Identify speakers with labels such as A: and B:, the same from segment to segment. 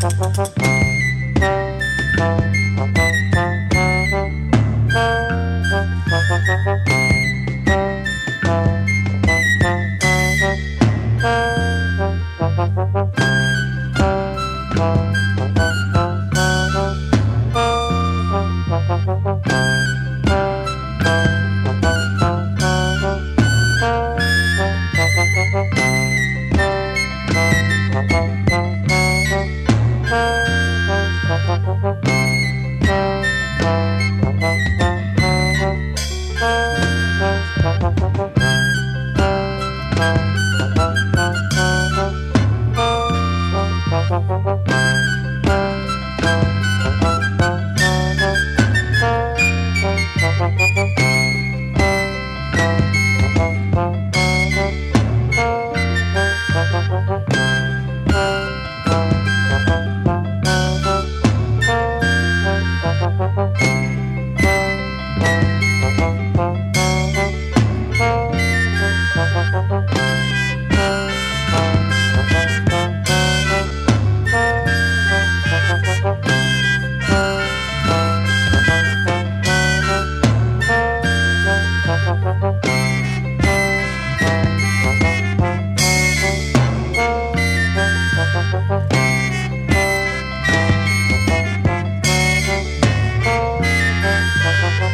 A: t h a n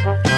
A: Thank you.